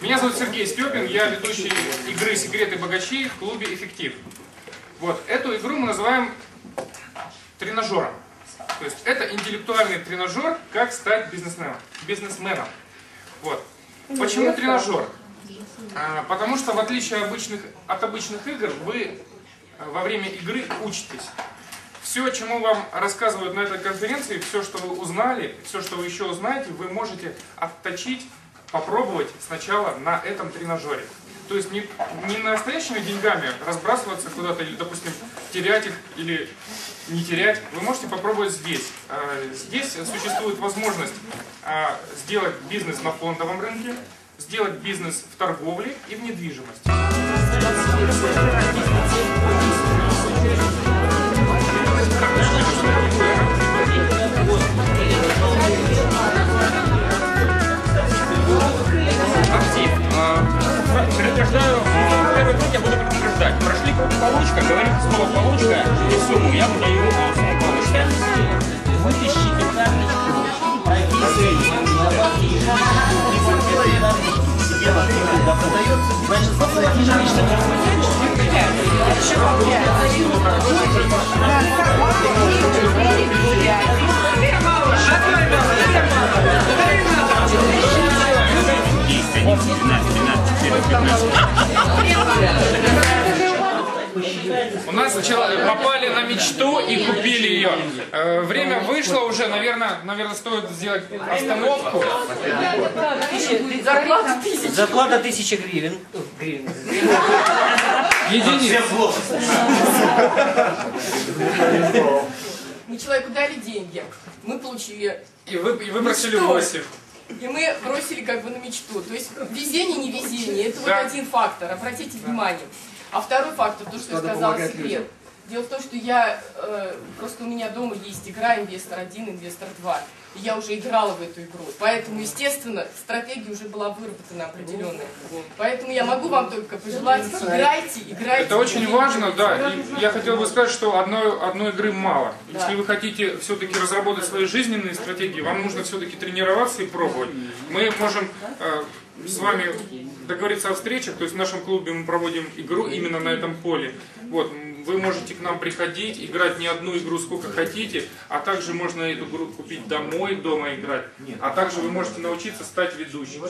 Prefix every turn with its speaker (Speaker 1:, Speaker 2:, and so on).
Speaker 1: Меня зовут Сергей Степин, я ведущий игры «Секреты богачей» в клубе «Эффектив». Вот, эту игру мы называем тренажером. То есть это интеллектуальный тренажер, как стать бизнесменом. бизнесменом. Вот. Почему тренажер? А, потому что в отличие обычных, от обычных игр, вы а, во время игры учитесь. Все, чему вам рассказывают на этой конференции, все, что вы узнали, все, что вы еще узнаете, вы можете отточить, попробовать сначала на этом тренажере. То есть не, не настоящими деньгами разбрасываться куда-то, или, допустим, терять их или не терять. Вы можете попробовать здесь. А, здесь существует возможность а, сделать бизнес на фондовом рынке, сделать бизнес в торговле и в недвижимости.
Speaker 2: Первый круг я буду предупреждать. Прошли круг получка, говорите слово получка и сумму. Я буду ее получка.
Speaker 3: Карточку, себе на да продается, значит,
Speaker 1: У нас сначала попали на мечту и купили ее. Э, Время вышло уже, наверное, наверное, стоит сделать остановку.
Speaker 3: Зарплата 1000 гривен. гривен.
Speaker 1: Единиц.
Speaker 4: Мы человеку дали деньги, мы получили,
Speaker 1: И вы, и вы просили
Speaker 4: Мечту.
Speaker 1: 8.
Speaker 4: И мы бросили как бы на мечту. То есть везение, не везение, это
Speaker 1: Да.
Speaker 4: вот один фактор, обратите внимание. А второй фактор, то, что я сказала, секрет. Дело в том, что я, э, просто у меня дома есть игра «Инвестор 1», «Инвестор 2». И я уже играла в эту игру. Поэтому, естественно, стратегия уже была выработана определенная. Поэтому я могу вам только пожелать, играйте, играйте.
Speaker 1: Это очень важно, да. И я хотел бы сказать, что одной, одной игры мало.
Speaker 4: Да.
Speaker 1: Если вы хотите все-таки разработать свои жизненные стратегии, вам нужно все-таки тренироваться и пробовать. Мы можем э, с вами договориться о встречах, то есть в нашем клубе мы проводим игру именно на этом поле. Вот, вы можете к нам приходить, играть не одну игру сколько хотите, а также можно эту игру купить домой, дома играть. А также вы можете научиться стать ведущим.